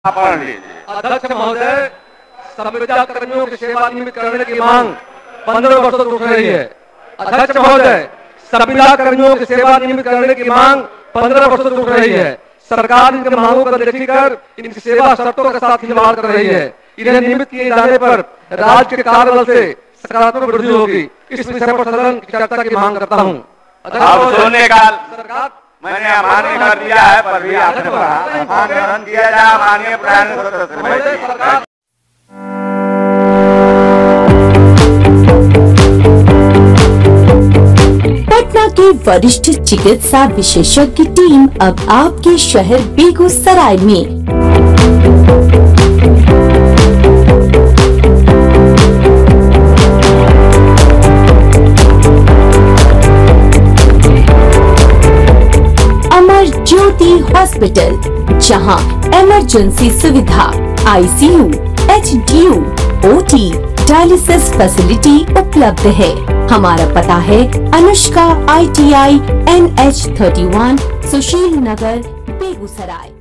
अध्यक्ष महोदय संविदा कर्मियों की सेवा नियमित करने की मांग पंद्रह वर्षों से उठ रही है। अध्यक्ष महोदय संविदा कर्मियों की सेवा नियमित करने की मांग पंद्रह वर्षों से उठ रही है। सरकार इनकी मांगों को देखकर इनकी सेवा शर्तों के साथ खिलवाड़ कर रही है। इन्हें नियमित किए जाने पर राज्य के कार्यबल से सकारात्मक वृद्धि होगी। इस विषय पर सदन की चर्चा की मांग करता हूँ। सरकार मैंने अमान्य कर दिया है, पर भी आपने अमान्य किया जाए, माननीय प्रधान वरिष्ठ चिकित्सा विशेषज्ञ की टीम अब आपके शहर बेगूसराय में। ज्योति हॉस्पिटल जहाँ इमरजेंसी सुविधा ICU, HDU, OT, dialysis facility उपलब्ध है। हमारा पता है Anushka ITI T I N H thirty one Sushil Nagar Begusarai.